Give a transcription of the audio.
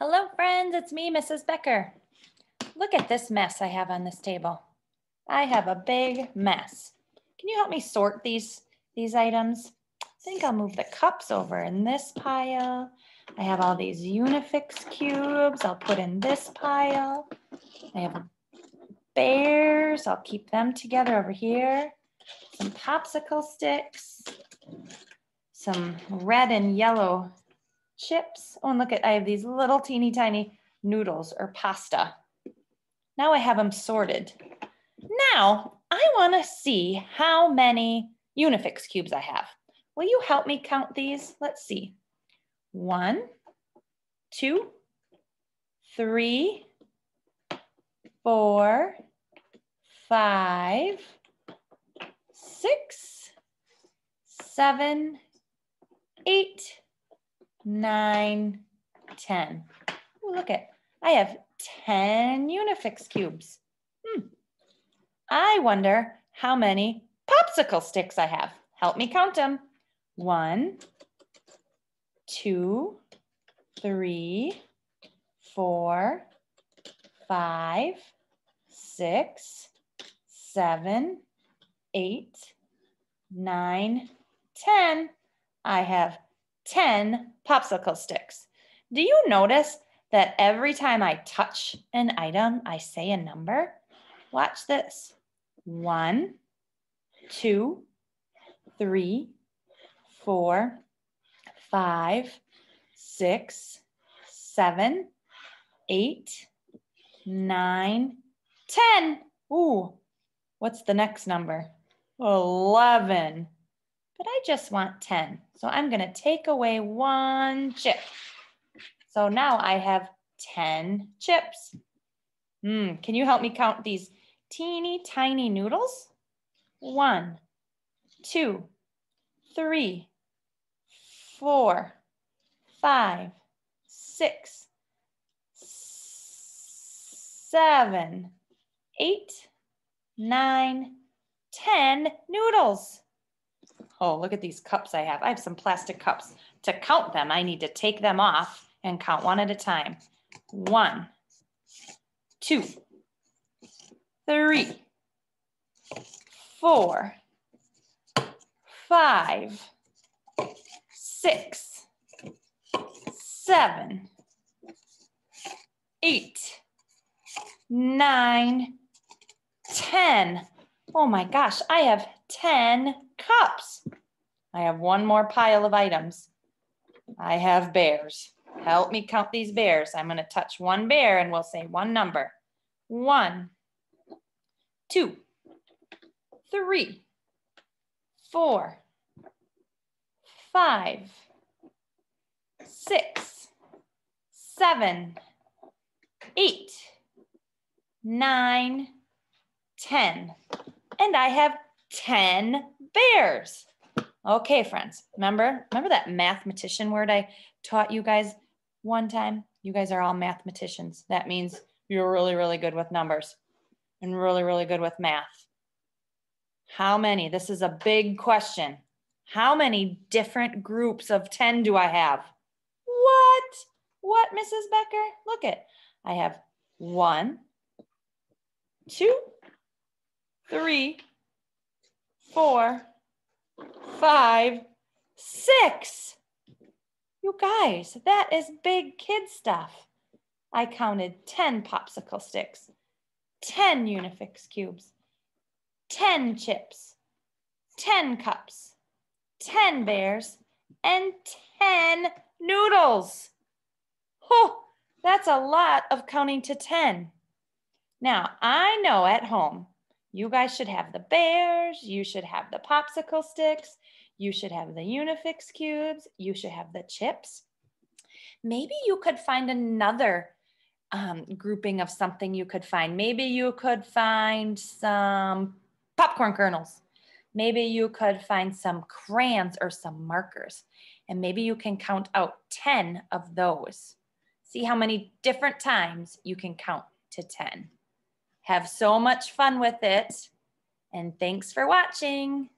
Hello friends, it's me, Mrs. Becker. Look at this mess I have on this table. I have a big mess. Can you help me sort these, these items? I think I'll move the cups over in this pile. I have all these Unifix cubes I'll put in this pile. I have bears, I'll keep them together over here. Some popsicle sticks, some red and yellow chips. Oh, and look at, I have these little teeny tiny noodles or pasta. Now I have them sorted. Now I wanna see how many Unifix cubes I have. Will you help me count these? Let's see. One, two, three, four, five, six, seven, eight, nine, 10. Ooh, look at, I have 10 Unifix cubes. Hmm. I wonder how many popsicle sticks I have. Help me count them. One, two, three, four, five, six, seven, eight, nine, ten. I have 10 popsicle sticks. Do you notice that every time I touch an item, I say a number? Watch this. One, two, three, four, five, six, seven, eight, nine, ten. Ooh, what's the next number? 11 but I just want 10. So I'm gonna take away one chip. So now I have 10 chips. Hmm, can you help me count these teeny tiny noodles? One, two, three, four, five, six, seven, eight, nine, ten noodles. Oh, look at these cups I have. I have some plastic cups. To count them, I need to take them off and count one at a time. One, two, three, four, five, six, seven, eight, nine, ten. Oh my gosh, I have 10 cups. I have one more pile of items. I have bears. Help me count these bears. I'm gonna touch one bear and we'll say one number. One, two, three, four, five, six, seven, eight, nine, ten. And I have 10 bears. Okay, friends, remember, remember that mathematician word I taught you guys one time? You guys are all mathematicians. That means you're really, really good with numbers and really, really good with math. How many? This is a big question. How many different groups of 10 do I have? What? What, Mrs. Becker? Look at, I have one, two, three, four, five, six. You guys, that is big kid stuff. I counted 10 popsicle sticks, 10 Unifix cubes, 10 chips, 10 cups, 10 bears, and 10 noodles. Oh, that's a lot of counting to 10. Now, I know at home you guys should have the bears, you should have the popsicle sticks, you should have the Unifix cubes, you should have the chips. Maybe you could find another um, grouping of something you could find. Maybe you could find some popcorn kernels. Maybe you could find some crayons or some markers. And maybe you can count out 10 of those. See how many different times you can count to 10. Have so much fun with it. And thanks for watching.